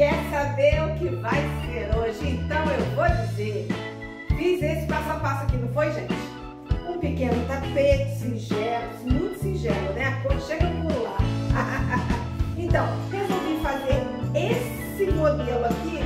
Quer saber o que vai ser hoje? Então eu vou dizer. Fiz esse passo a passo aqui, não foi, gente? Um pequeno tapete singelo, muito singelo, né? A cor chega por lá. então, resolvi fazer esse modelo aqui,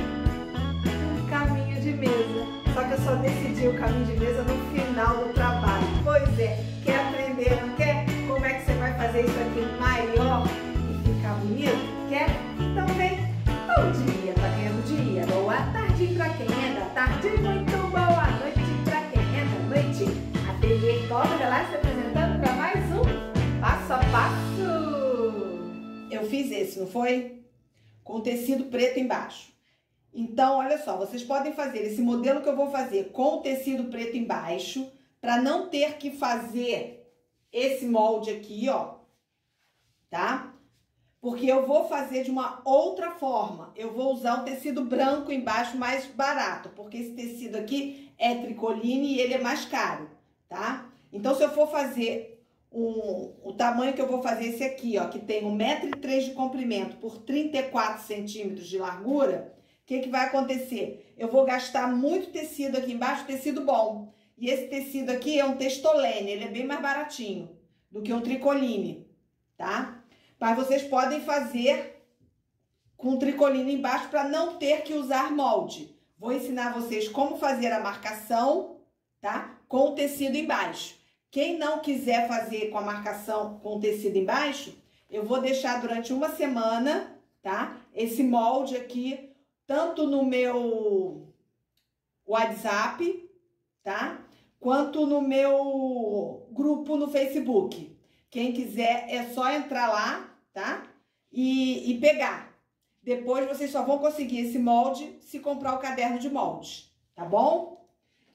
um caminho de mesa. Só que eu só decidi o caminho de mesa no final do trabalho. Pois é, quer aprender, não quer? Como é que você vai fazer isso aqui maior e ficar bonito? Quer? Então vem Bom dia pra quem é do dia, boa tarde pra quem é da tarde, muito boa noite pra quem é da noite. A TV Cobra lá se apresentando para mais um Passo a Passo. Eu fiz esse, não foi? Com tecido preto embaixo. Então, olha só, vocês podem fazer esse modelo que eu vou fazer com o tecido preto embaixo, para não ter que fazer esse molde aqui, ó, tá? Porque eu vou fazer de uma outra forma. Eu vou usar um tecido branco embaixo mais barato, porque esse tecido aqui é tricoline e ele é mais caro, tá? Então, se eu for fazer um, o tamanho que eu vou fazer esse aqui, ó, que tem 1,3m de comprimento por 34 centímetros de largura, o que, que vai acontecer? Eu vou gastar muito tecido aqui embaixo, tecido bom. E esse tecido aqui é um textolene, ele é bem mais baratinho do que um tricoline, tá? Mas vocês podem fazer com tricolina embaixo para não ter que usar molde. Vou ensinar vocês como fazer a marcação, tá? Com o tecido embaixo. Quem não quiser fazer com a marcação com o tecido embaixo, eu vou deixar durante uma semana, tá? Esse molde aqui, tanto no meu WhatsApp, tá? Quanto no meu grupo no Facebook. Quem quiser é só entrar lá, tá? E, e pegar. Depois vocês só vão conseguir esse molde se comprar o caderno de moldes, tá bom?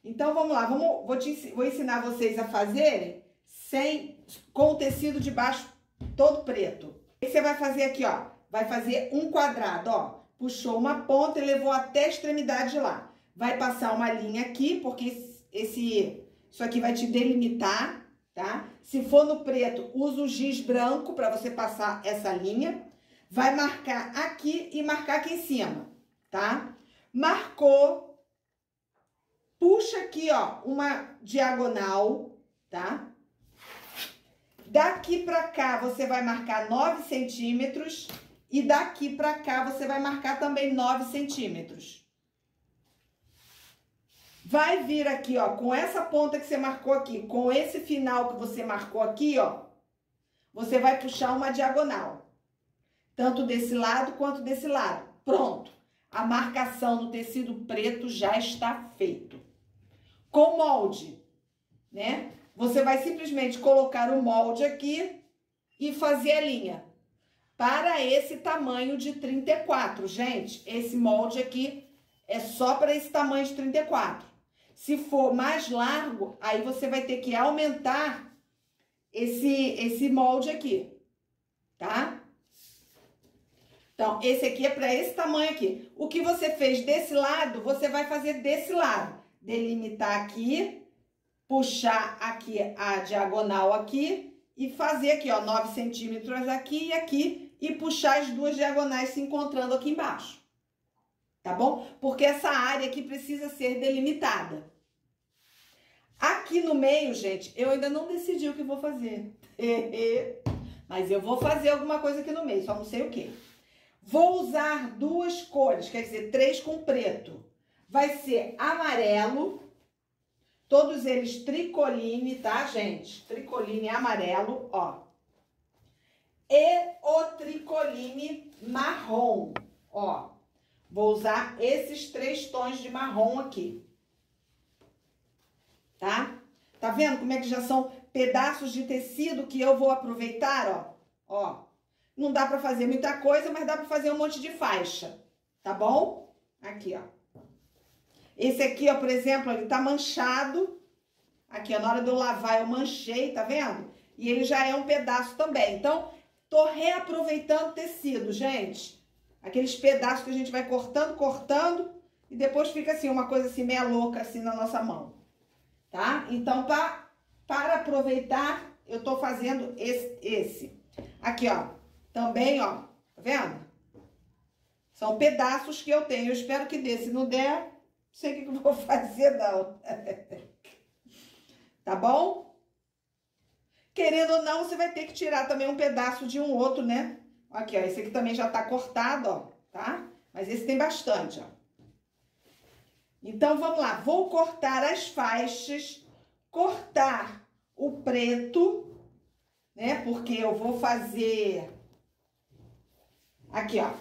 Então vamos lá, vamos, vou, te, vou ensinar vocês a fazerem sem, com o tecido de baixo todo preto. O que você vai fazer aqui, ó? Vai fazer um quadrado, ó. Puxou uma ponta e levou até a extremidade lá. Vai passar uma linha aqui, porque esse, isso aqui vai te delimitar tá? Se for no preto, usa o giz branco para você passar essa linha. Vai marcar aqui e marcar aqui em cima, tá? Marcou, puxa aqui, ó, uma diagonal, tá? Daqui pra cá, você vai marcar 9 centímetros e daqui pra cá, você vai marcar também 9 centímetros. Vai vir aqui, ó, com essa ponta que você marcou aqui, com esse final que você marcou aqui, ó, você vai puxar uma diagonal. Tanto desse lado quanto desse lado. Pronto. A marcação no tecido preto já está feito. Com molde, né? Você vai simplesmente colocar o molde aqui e fazer a linha. Para esse tamanho de 34, gente, esse molde aqui é só para esse tamanho de 34. Se for mais largo, aí você vai ter que aumentar esse, esse molde aqui, tá? Então, esse aqui é para esse tamanho aqui. O que você fez desse lado, você vai fazer desse lado. Delimitar aqui, puxar aqui a diagonal aqui e fazer aqui, ó, 9 centímetros aqui e aqui e puxar as duas diagonais se encontrando aqui embaixo tá bom? Porque essa área aqui precisa ser delimitada. Aqui no meio, gente, eu ainda não decidi o que vou fazer. Mas eu vou fazer alguma coisa aqui no meio, só não sei o que. Vou usar duas cores, quer dizer, três com preto. Vai ser amarelo, todos eles tricoline, tá, gente? Tricoline amarelo, ó. E o tricoline marrom, ó. Vou usar esses três tons de marrom aqui. Tá? Tá vendo como é que já são pedaços de tecido que eu vou aproveitar, ó? Ó, não dá pra fazer muita coisa, mas dá pra fazer um monte de faixa, tá bom? Aqui, ó. Esse aqui, ó, por exemplo, ele tá manchado. Aqui, ó, na hora de eu lavar eu manchei, tá vendo? E ele já é um pedaço também. Então, tô reaproveitando tecido, gente. Aqueles pedaços que a gente vai cortando, cortando, e depois fica assim, uma coisa assim, meia louca, assim, na nossa mão. Tá? Então, pra, para aproveitar, eu tô fazendo esse, esse. Aqui, ó. Também, ó. Tá vendo? São pedaços que eu tenho. Eu espero que dê. Se não der, não sei o que eu vou fazer, não. tá bom? Querendo ou não, você vai ter que tirar também um pedaço de um outro, né? Aqui, ó. Esse aqui também já tá cortado, ó. Tá? Mas esse tem bastante, ó. Então, vamos lá. Vou cortar as faixas, cortar o preto, né? Porque eu vou fazer... Aqui, ó.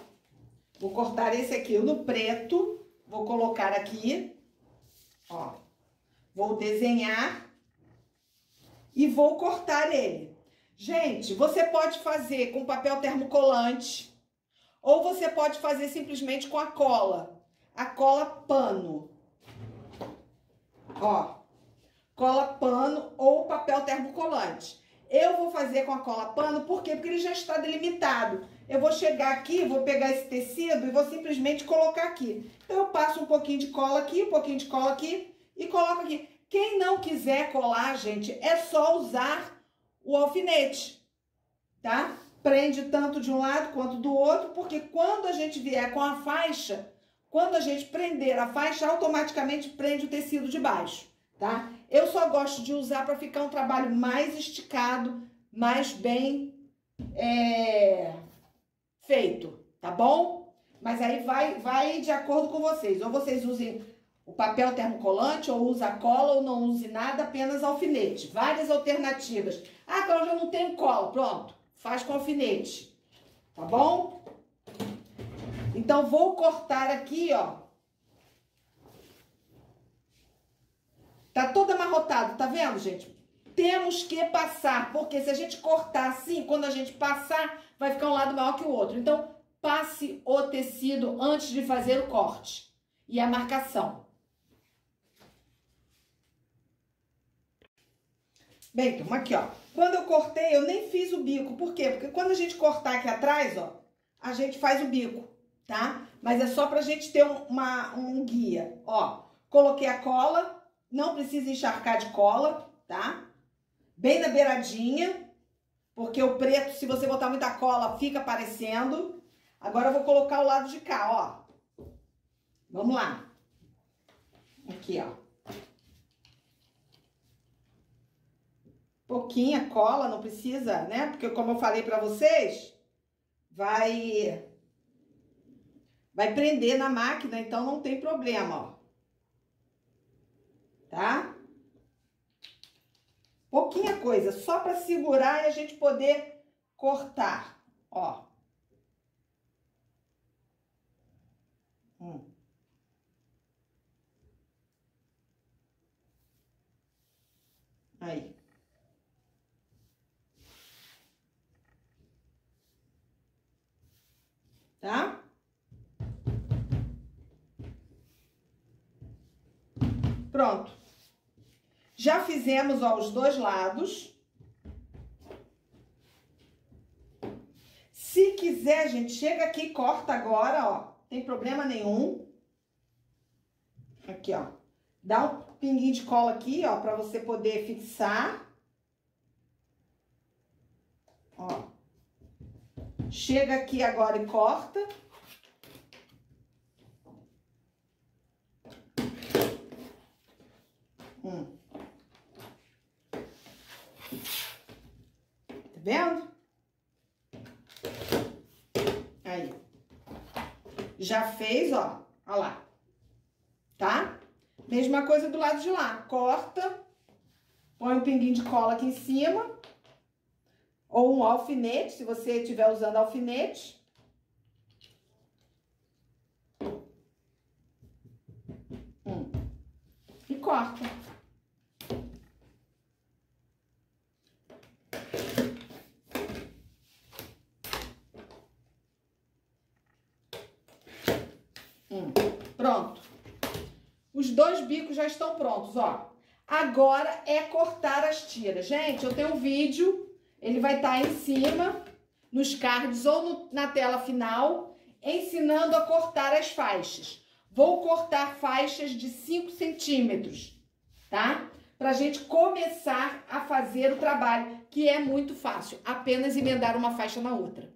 Vou cortar esse aqui no preto. Vou colocar aqui, ó. Vou desenhar e vou cortar ele. Gente, você pode fazer com papel termocolante ou você pode fazer simplesmente com a cola. A cola pano. Ó, cola pano ou papel termocolante. Eu vou fazer com a cola pano, por quê? Porque ele já está delimitado. Eu vou chegar aqui, vou pegar esse tecido e vou simplesmente colocar aqui. Então, eu passo um pouquinho de cola aqui, um pouquinho de cola aqui e coloco aqui. Quem não quiser colar, gente, é só usar o alfinete, tá? Prende tanto de um lado quanto do outro, porque quando a gente vier com a faixa, quando a gente prender a faixa, automaticamente prende o tecido de baixo, tá? Eu só gosto de usar para ficar um trabalho mais esticado, mais bem é, feito, tá bom? Mas aí vai, vai de acordo com vocês. Ou vocês usem o papel termocolante, ou usa cola, ou não use nada, apenas alfinete. Várias alternativas. Ah, Cláudia, eu não tenho cola. Pronto, faz com alfinete, tá bom? Então, vou cortar aqui, ó. Tá todo amarrotado, tá vendo, gente? Temos que passar, porque se a gente cortar assim, quando a gente passar, vai ficar um lado maior que o outro. Então, passe o tecido antes de fazer o corte e a marcação. Bem, então, aqui, ó. Quando eu cortei, eu nem fiz o bico. Por quê? Porque quando a gente cortar aqui atrás, ó, a gente faz o bico tá? Mas é só pra gente ter uma, um guia. Ó, coloquei a cola, não precisa encharcar de cola, tá? Bem na beiradinha, porque o preto, se você botar muita cola, fica aparecendo. Agora eu vou colocar o lado de cá, ó. Vamos lá. Aqui, ó. Pouquinha cola, não precisa, né? Porque como eu falei pra vocês, vai Vai prender na máquina, então não tem problema, ó. Tá? Pouquinha coisa, só para segurar e a gente poder cortar, ó. Hum. Aí. Tá? Pronto. Já fizemos, ó, os dois lados. Se quiser, gente, chega aqui corta agora, ó. Tem problema nenhum. Aqui, ó. Dá um pinguinho de cola aqui, ó, pra você poder fixar. Ó. Chega aqui agora e corta. Hum. Tá vendo? Aí. Já fez, ó. Ó lá. Tá? Mesma coisa do lado de lá. Corta. Põe um pinguinho de cola aqui em cima. Ou um alfinete, se você estiver usando alfinete. Hum. E corta. Hum, pronto. Os dois bicos já estão prontos, ó. Agora é cortar as tiras. Gente, eu tenho um vídeo, ele vai estar tá em cima, nos cards ou no, na tela final, ensinando a cortar as faixas. Vou cortar faixas de 5 centímetros, tá? Pra gente começar a fazer o trabalho, que é muito fácil. Apenas emendar uma faixa na outra.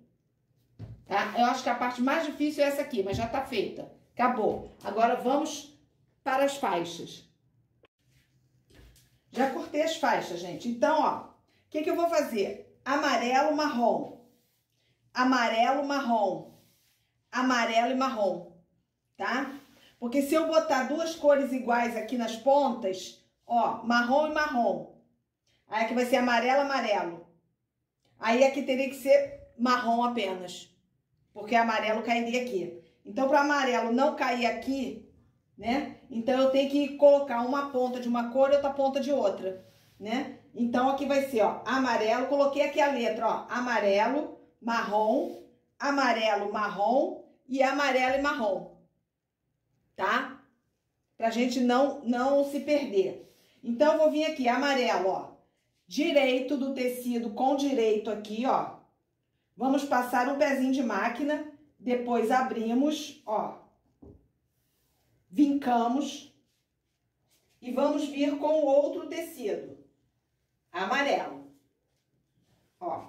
tá? Eu acho que a parte mais difícil é essa aqui, mas já tá feita. Acabou. Agora vamos para as faixas. Já cortei as faixas, gente. Então, ó, que, que eu vou fazer? Amarelo, marrom. Amarelo, marrom. Amarelo e marrom, tá? Porque se eu botar duas cores iguais aqui nas pontas, ó, marrom e marrom. Aí aqui vai ser amarelo, amarelo. Aí aqui teria que ser marrom apenas. Porque amarelo cairia aqui. Então, para amarelo não cair aqui, né? Então, eu tenho que colocar uma ponta de uma cor e outra ponta de outra, né? Então, aqui vai ser, ó, amarelo. Coloquei aqui a letra, ó, amarelo, marrom, amarelo, marrom e amarelo e marrom, tá? Pra gente não, não se perder. Então, eu vou vir aqui, amarelo, ó, direito do tecido com direito aqui, ó. Vamos passar um pezinho de máquina, depois abrimos, ó, vincamos e vamos vir com o outro tecido, amarelo. Ó,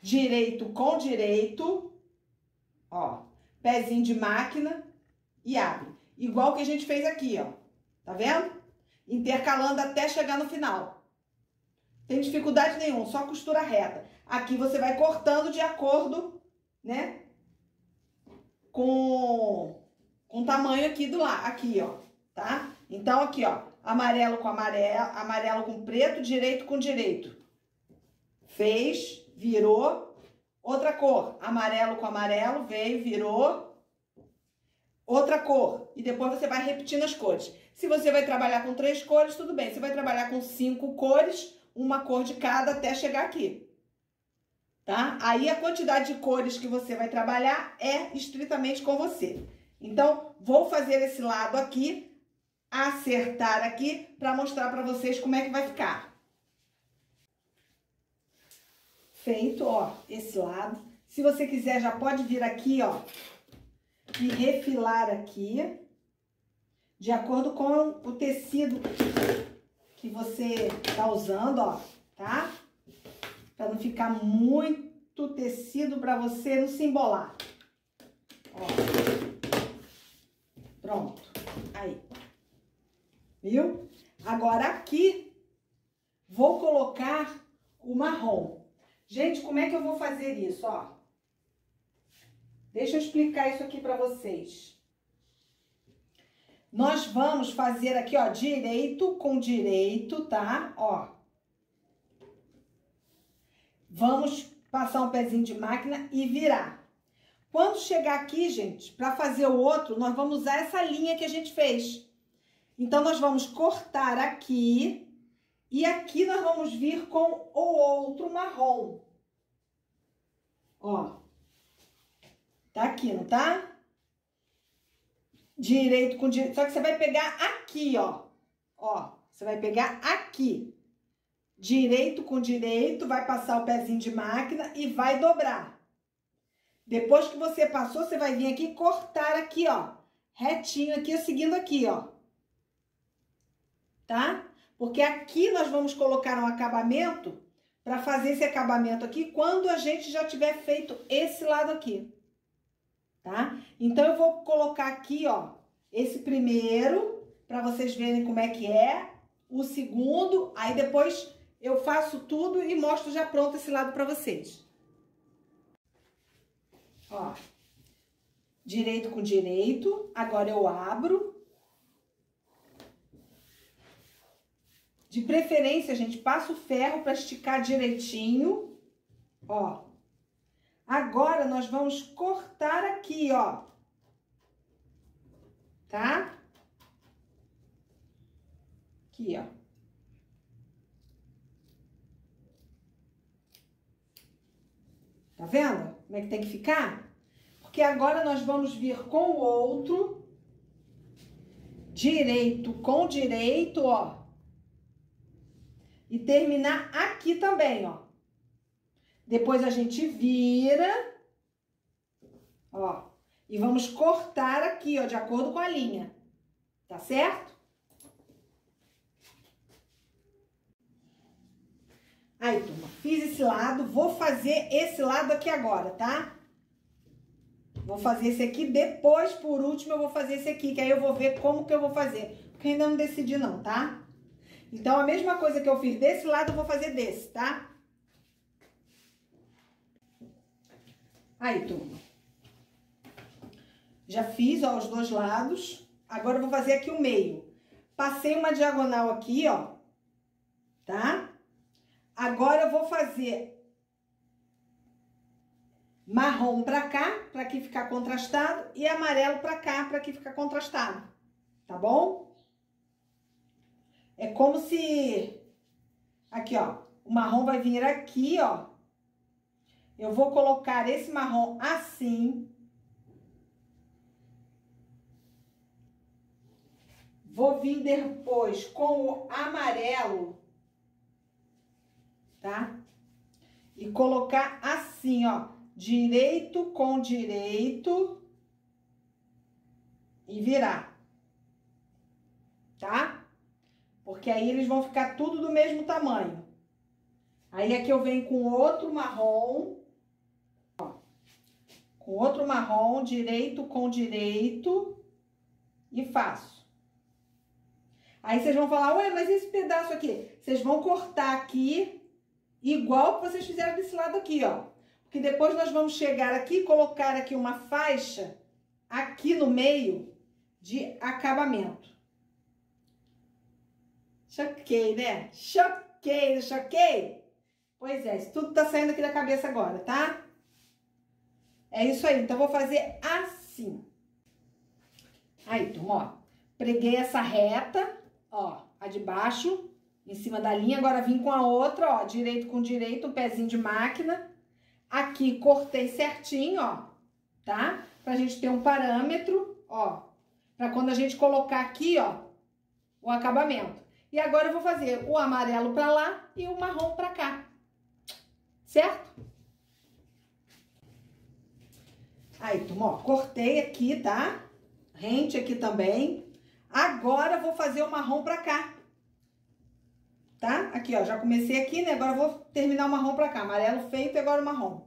direito com direito, ó, pezinho de máquina e abre. Igual que a gente fez aqui, ó, tá vendo? Intercalando até chegar no final. Tem dificuldade nenhuma, só costura reta. Aqui você vai cortando de acordo, né, com com tamanho aqui do lado, aqui, ó, tá? Então, aqui, ó, amarelo com amarelo, amarelo com preto, direito com direito. Fez, virou. Outra cor, amarelo com amarelo, veio, virou. Outra cor. E depois você vai repetindo as cores. Se você vai trabalhar com três cores, tudo bem. Você vai trabalhar com cinco cores, uma cor de cada até chegar aqui. Tá? Aí a quantidade de cores que você vai trabalhar é estritamente com você. Então, vou fazer esse lado aqui, acertar aqui, para mostrar para vocês como é que vai ficar. Feito, ó, esse lado. Se você quiser, já pode vir aqui, ó, e refilar aqui, de acordo com o tecido que você tá usando, ó, tá? Para não ficar muito tecido para você não se embolar. Ó. Pronto. Aí. Viu? Agora aqui, vou colocar o marrom. Gente, como é que eu vou fazer isso, ó? Deixa eu explicar isso aqui pra vocês. Nós vamos fazer aqui, ó, direito com direito, tá? Ó. Vamos passar um pezinho de máquina e virar. Quando chegar aqui, gente, para fazer o outro, nós vamos usar essa linha que a gente fez. Então, nós vamos cortar aqui e aqui nós vamos vir com o outro marrom. Ó. Tá aqui, não tá? Direito com direito. Só que você vai pegar aqui, ó. Ó, você vai pegar aqui. Direito com direito, vai passar o pezinho de máquina e vai dobrar. Depois que você passou, você vai vir aqui cortar aqui, ó. Retinho aqui, seguindo aqui, ó. Tá? Porque aqui nós vamos colocar um acabamento para fazer esse acabamento aqui quando a gente já tiver feito esse lado aqui. Tá? Então, eu vou colocar aqui, ó, esse primeiro, para vocês verem como é que é. O segundo, aí depois eu faço tudo e mostro já pronto esse lado para vocês. Ó, direito com direito, agora eu abro. De preferência, gente, passa o ferro para esticar direitinho, ó. Agora, nós vamos cortar aqui, ó. Tá? Aqui, ó. Tá vendo como é que tem que ficar? Porque agora nós vamos vir com o outro, direito com direito, ó. E terminar aqui também, ó. Depois a gente vira, ó. E vamos cortar aqui, ó, de acordo com a linha. Tá certo? Aí, turma, fiz esse lado, vou fazer esse lado aqui agora, tá? Vou fazer esse aqui, depois, por último, eu vou fazer esse aqui, que aí eu vou ver como que eu vou fazer. Porque ainda não decidi não, tá? Então, a mesma coisa que eu fiz desse lado, eu vou fazer desse, tá? Aí, turma. Já fiz, ó, os dois lados. Agora eu vou fazer aqui o meio. Passei uma diagonal aqui, ó. Tá? Agora eu vou fazer marrom pra cá, pra que ficar contrastado, e amarelo pra cá, pra que ficar contrastado. Tá bom? É como se... Aqui, ó. O marrom vai vir aqui, ó. Eu vou colocar esse marrom assim. Vou vir depois com o amarelo, tá? E colocar assim, ó, direito com direito e virar, tá? Porque aí eles vão ficar tudo do mesmo tamanho. Aí aqui eu venho com outro marrom, ó, com outro marrom, direito com direito e faço. Aí vocês vão falar, ué, mas esse pedaço aqui? Vocês vão cortar aqui, igual que vocês fizeram desse lado aqui, ó. Porque depois nós vamos chegar aqui e colocar aqui uma faixa aqui no meio de acabamento. Choquei, né? Choquei, choquei? Pois é, isso tudo tá saindo aqui da cabeça agora, tá? É isso aí, então vou fazer assim. Aí, turma, ó. Preguei essa reta ó, a de baixo, em cima da linha, agora vim com a outra, ó, direito com direito, um pezinho de máquina. Aqui cortei certinho, ó, tá? Pra gente ter um parâmetro, ó, pra quando a gente colocar aqui, ó, o acabamento. E agora eu vou fazer o amarelo pra lá e o marrom pra cá, certo? Aí, turma, ó, cortei aqui, tá? Rente aqui também. Agora vou fazer o marrom pra cá. Tá? Aqui, ó, já comecei aqui, né? Agora vou terminar o marrom pra cá. Amarelo feito e agora o marrom.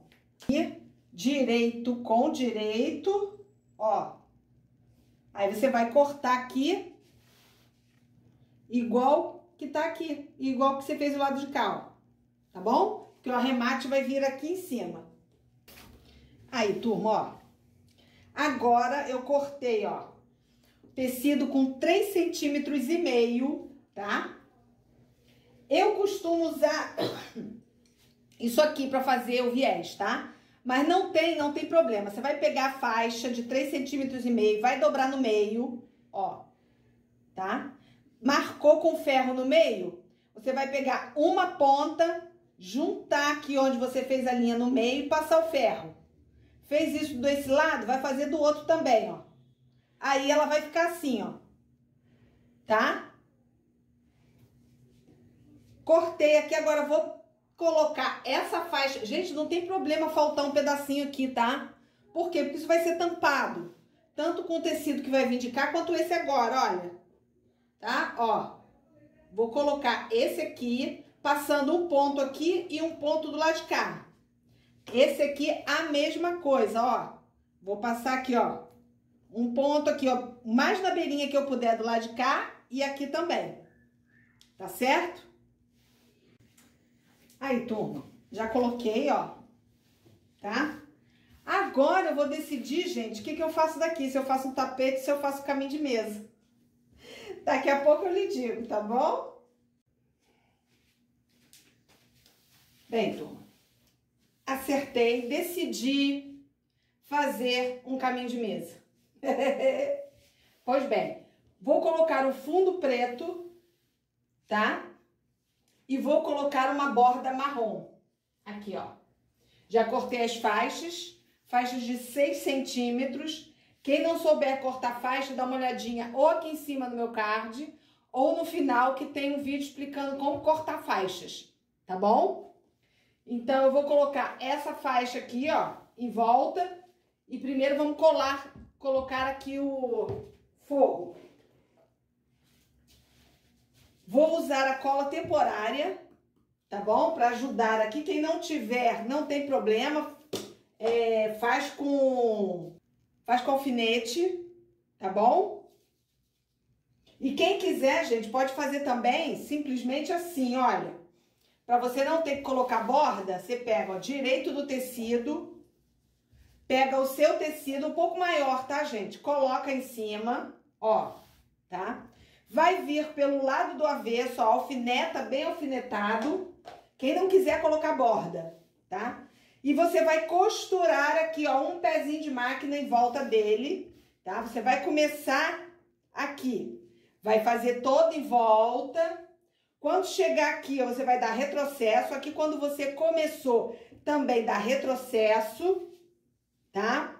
E direito com direito, ó. Aí você vai cortar aqui, igual que tá aqui. Igual que você fez do lado de cá, ó. Tá bom? Porque o arremate vai vir aqui em cima. Aí, turma, ó. Agora eu cortei, ó tecido com 3 centímetros e meio, tá? Eu costumo usar isso aqui para fazer o viés, tá? Mas não tem, não tem problema. Você vai pegar a faixa de 3 centímetros e meio, vai dobrar no meio, ó, tá? Marcou com ferro no meio, você vai pegar uma ponta, juntar aqui onde você fez a linha no meio e passar o ferro. Fez isso desse lado, vai fazer do outro também, ó. Aí ela vai ficar assim, ó. Tá? Cortei aqui, agora vou colocar essa faixa. Gente, não tem problema faltar um pedacinho aqui, tá? Por quê? Porque isso vai ser tampado. Tanto com o tecido que vai vir de cá, quanto esse agora, olha. Tá? Ó. Vou colocar esse aqui, passando um ponto aqui e um ponto do lado de cá. Esse aqui, a mesma coisa, ó. Vou passar aqui, ó um ponto aqui, ó, mais na beirinha que eu puder do lado de cá e aqui também. Tá certo? Aí, turma, já coloquei, ó, tá? Agora eu vou decidir, gente, o que, que eu faço daqui. Se eu faço um tapete, se eu faço caminho de mesa. Daqui a pouco eu lhe digo, tá bom? Bem, turma, acertei, decidi fazer um caminho de mesa. pois bem, vou colocar o fundo preto, tá? E vou colocar uma borda marrom. Aqui, ó. Já cortei as faixas, faixas de 6 centímetros. Quem não souber cortar faixa, dá uma olhadinha ou aqui em cima no meu card, ou no final que tem um vídeo explicando como cortar faixas, tá bom? Então, eu vou colocar essa faixa aqui, ó, em volta. E primeiro vamos colar colocar aqui o fogo. Vou usar a cola temporária, tá bom? Para ajudar aqui. Quem não tiver, não tem problema. É, faz com faz com alfinete, tá bom? E quem quiser, gente, pode fazer também simplesmente assim, olha. Para você não ter que colocar borda, você pega, ó, direito do tecido, pega o seu tecido um pouco maior, tá, gente? Coloca em cima, ó, tá? Vai vir pelo lado do avesso, ó, alfineta bem alfinetado. Quem não quiser colocar borda, tá? E você vai costurar aqui, ó, um pezinho de máquina em volta dele, tá? Você vai começar aqui, vai fazer todo em volta. Quando chegar aqui, ó, você vai dar retrocesso. Aqui, quando você começou, também dá retrocesso, tá?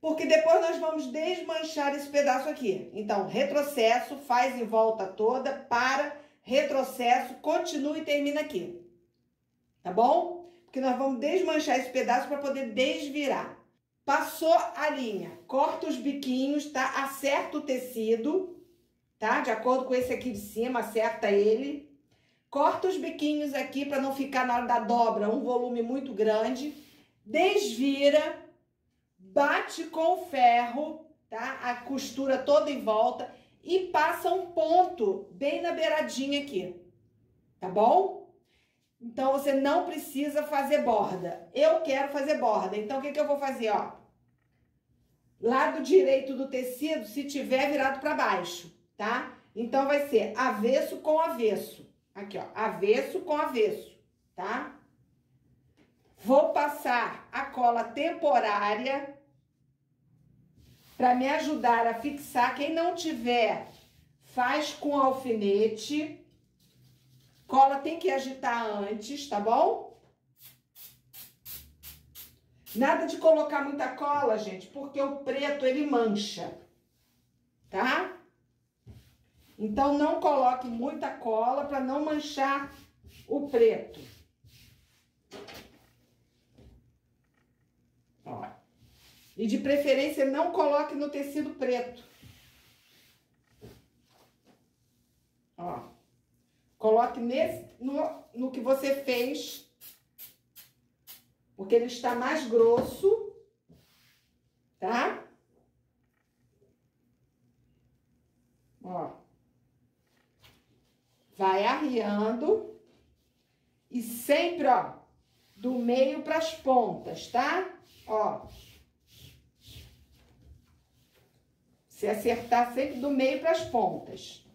Porque depois nós vamos desmanchar esse pedaço aqui. Então, retrocesso, faz em volta toda, para, retrocesso, continua e termina aqui. Tá bom? Porque nós vamos desmanchar esse pedaço para poder desvirar. Passou a linha, corta os biquinhos, tá? Acerta o tecido, tá? De acordo com esse aqui de cima, acerta ele. Corta os biquinhos aqui para não ficar na hora da dobra um volume muito grande. Desvira, bate com o ferro, tá? A costura toda em volta e passa um ponto bem na beiradinha aqui, tá bom? Então, você não precisa fazer borda. Eu quero fazer borda, então o que, que eu vou fazer, ó? Lado direito do tecido, se tiver virado para baixo, tá? Então, vai ser avesso com avesso. Aqui, ó, avesso com avesso, tá? Vou passar a cola temporária para me ajudar a fixar. Quem não tiver, faz com alfinete. Cola tem que agitar antes, tá bom? Nada de colocar muita cola, gente, porque o preto ele mancha, tá? Então não coloque muita cola para não manchar o preto. Ó. E de preferência não coloque no tecido preto. Ó. Coloque nesse, no, no que você fez porque ele está mais grosso, tá? Ó. Vai arriando e sempre, ó, do meio para as pontas, tá? Ó. Se acertar sempre do meio para as pontas.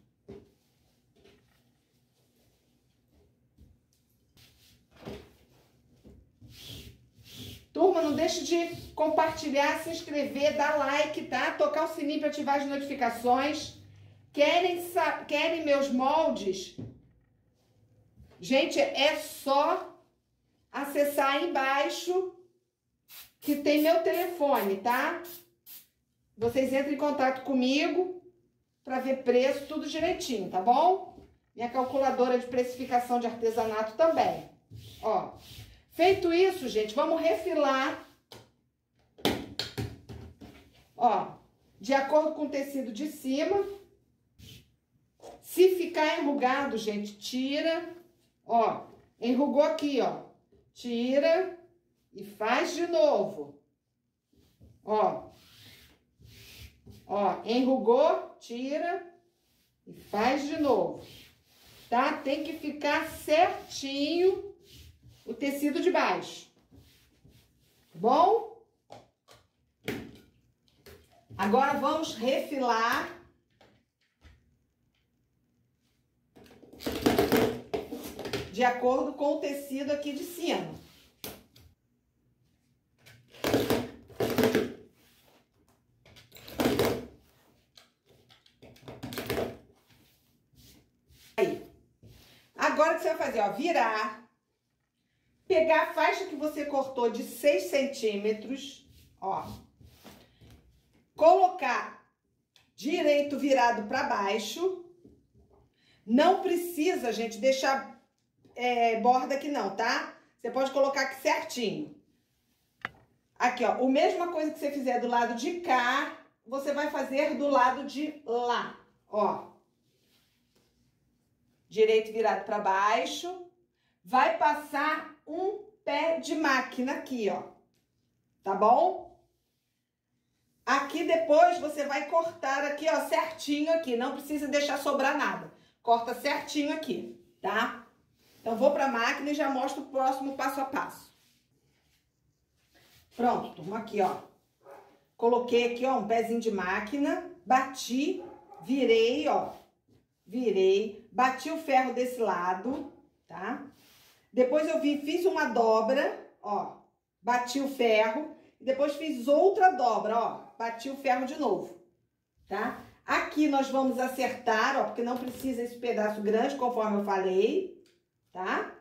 Turma, não deixe de compartilhar, se inscrever, dar like, tá? Tocar o sininho para ativar as notificações. Querem, querem meus moldes? Gente, é só acessar aí embaixo que tem meu telefone, tá? Vocês entram em contato comigo para ver preço, tudo direitinho, tá bom? Minha calculadora de precificação de artesanato também. Ó, Feito isso, gente, vamos refilar. Ó, de acordo com o tecido de cima. Se ficar enrugado, gente, tira. Ó, enrugou aqui, ó. Tira e faz de novo. Ó. Ó, enrugou, tira e faz de novo. Tá? Tem que ficar certinho o tecido de baixo. Bom? Agora vamos refilar. De acordo com o tecido aqui de cima. Aí. Agora o que você vai fazer, ó, virar pegar a faixa que você cortou de 6 centímetros, ó, colocar direito virado para baixo. Não precisa, gente, deixar é, borda aqui não, tá? Você pode colocar aqui certinho. Aqui, ó, a mesma coisa que você fizer do lado de cá, você vai fazer do lado de lá, ó. Direito virado para baixo. Vai passar um pé de máquina aqui, ó. Tá bom? Aqui depois você vai cortar aqui, ó, certinho aqui. Não precisa deixar sobrar nada. Corta certinho aqui, tá? Então, vou pra máquina e já mostro o próximo passo a passo. Pronto, turma, aqui, ó. Coloquei aqui, ó, um pezinho de máquina, bati, virei, ó. Virei, bati o ferro desse lado, tá? Depois eu vi, fiz uma dobra, ó. Bati o ferro, depois fiz outra dobra, ó. Bati o ferro de novo, tá? Aqui nós vamos acertar, ó, porque não precisa esse pedaço grande, conforme eu falei, tá?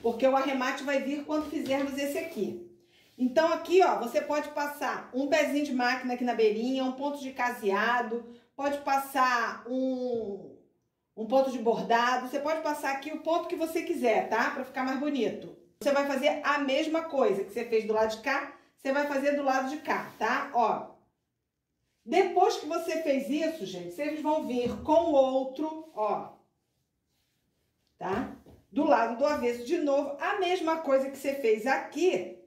Porque o arremate vai vir quando fizermos esse aqui. Então, aqui, ó, você pode passar um pezinho de máquina aqui na beirinha, um ponto de caseado, pode passar um, um ponto de bordado, você pode passar aqui o ponto que você quiser, tá? Pra ficar mais bonito. Você vai fazer a mesma coisa que você fez do lado de cá, você vai fazer do lado de cá, tá? Ó. Depois que você fez isso, gente, vocês vão vir com o outro, ó. Tá? Do lado do avesso de novo, a mesma coisa que você fez aqui,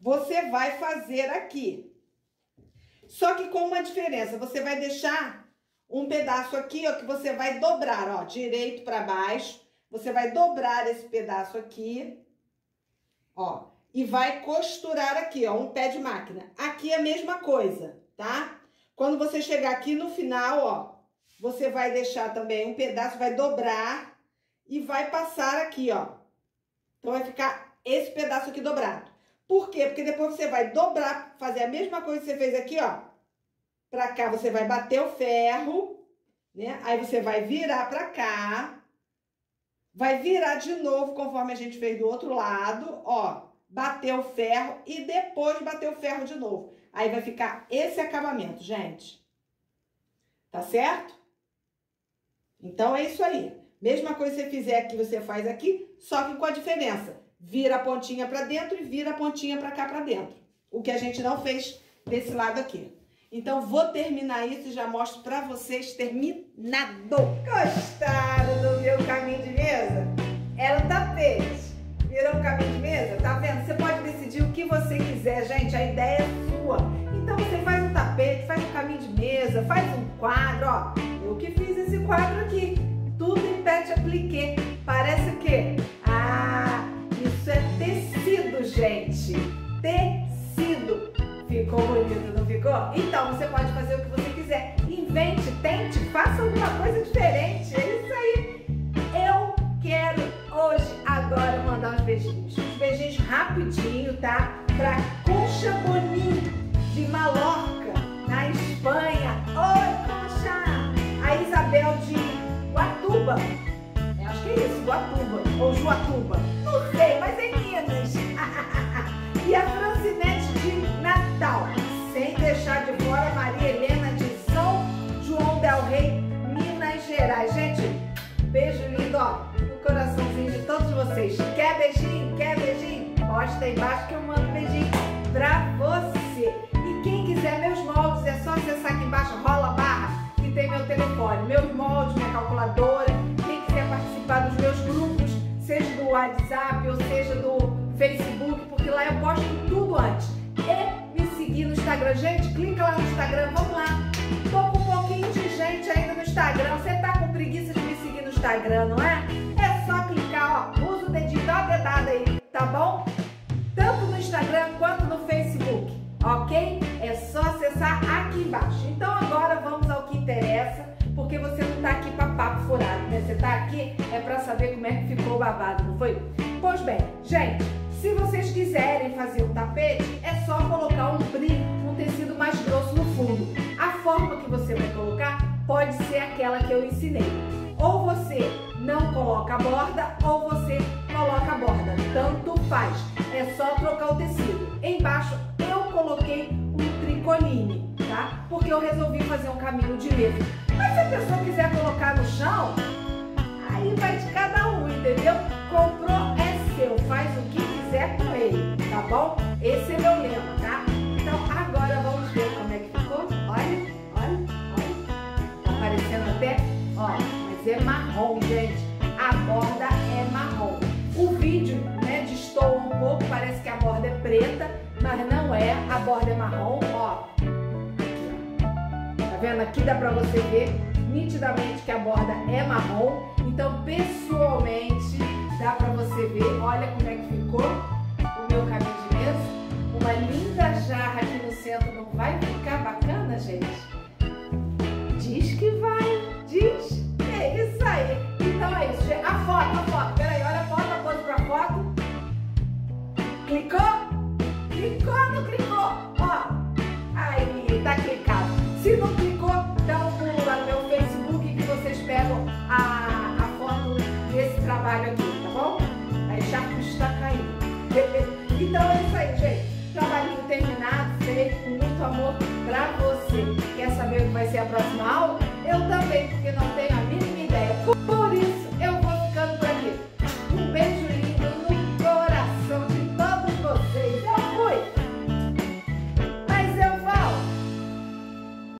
você vai fazer aqui. Só que com uma diferença, você vai deixar um pedaço aqui, ó, que você vai dobrar, ó, direito para baixo. Você vai dobrar esse pedaço aqui, ó, e vai costurar aqui, ó, um pé de máquina. Aqui é a mesma coisa, tá? Quando você chegar aqui no final, ó, você vai deixar também um pedaço, vai dobrar e vai passar aqui, ó. Então, vai ficar esse pedaço aqui dobrado. Por quê? Porque depois você vai dobrar, fazer a mesma coisa que você fez aqui, ó. Pra cá você vai bater o ferro, né? Aí você vai virar pra cá. Vai virar de novo, conforme a gente fez do outro lado, ó. Bater o ferro e depois bater o ferro de novo. Aí vai ficar esse acabamento, gente. Tá certo? Então é isso aí. Mesma coisa que você fizer aqui, você faz aqui, só que com a diferença vira a pontinha para dentro e vira a pontinha para cá para dentro. O que a gente não fez desse lado aqui. Então, vou terminar isso e já mostro para vocês terminado. Gostaram do meu caminho de mesa? Era um tapete. Virou um caminho de mesa? Tá vendo? Você pode decidir o que você quiser, gente. A ideia é sua. Então, você faz um tapete, faz um caminho de mesa, faz um quadro, ó. Eu que fiz esse quadro aqui. Tudo em pet apliqué. Parece o quê? gente. Tecido. Ficou bonito, não ficou? Então, você pode fazer o que você quiser. Invente, tente, faça alguma coisa diferente. É isso aí. Eu quero hoje, agora, mandar uns beijinhos. Uns beijinhos rapidinho, tá? Pra Concha Bonin, de Malorca, na Espanha. Oi, Concha! A Isabel de Guatuba. Eu acho que é isso, Guatuba. Ou Juatuba. Beijinho? Posta aí embaixo que eu mando beijinho pra você. E quem quiser meus moldes, é só acessar aqui embaixo, rola barra, que tem meu telefone, meus moldes, minha calculadora. Quem quiser participar dos meus grupos, seja do WhatsApp ou seja do Facebook, porque lá eu posto tudo antes. E me seguir no Instagram. Gente, clica lá no Instagram, vamos lá. Tô com um pouquinho de gente ainda no Instagram. Você tá com preguiça de me seguir no Instagram, não é? É só clicar, ó. Usa o dedinho, dá uma dedada aí, Instagram quanto no Facebook, ok? É só acessar aqui embaixo. Então agora vamos ao que interessa, porque você não tá aqui pra papo furado, né? Você tá aqui é pra saber como é que ficou o babado, não foi? Pois bem, gente, se vocês quiserem fazer um tapete, é só colocar um brim, um tecido mais grosso no fundo. A forma que você vai colocar pode ser aquela que eu ensinei. Ou você não coloca a borda, ou você coloca a borda. Tanto faz. É só trocar o tecido. Embaixo eu coloquei um tricoline, tá? Porque eu resolvi fazer um caminho de mesa. Mas se a pessoa quiser colocar no chão, aí vai de cada um, entendeu? Comprou é seu, faz o que quiser com ele, tá bom? Esse é meu lema, tá? Preta, mas não é. a borda é marrom, ó. Tá vendo? Aqui dá pra você ver nitidamente que a borda é marrom. Então, pessoalmente, dá pra você ver, olha como é que ficou o meu cabelo de mesa. Uma linda jarra aqui no centro, não vai ficar bacana, gente? Diz que vai, diz. É isso aí. Então é isso. A foto, a foto. Peraí, olha a foto, a pose pra foto. Clicou? Clicou, não clicou? Ó, aí, tá clicado. Se não clicou, dá um pulo lá no meu Facebook que vocês pegam a, a foto desse trabalho aqui, tá bom? Aí já está caindo. Então é isso aí, gente. Trabalhinho terminado, feito com muito amor pra você. Quer saber o que vai ser a próxima aula? Eu também, porque não tem